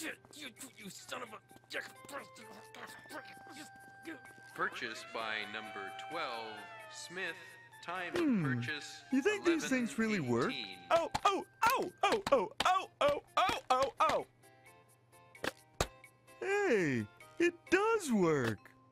you son of a. Purchased by number 12, Smith. Time Hmm. of purchase. You think these things really work? Oh, oh, oh, oh, oh, oh, oh, oh, oh, oh. Hey, it does work.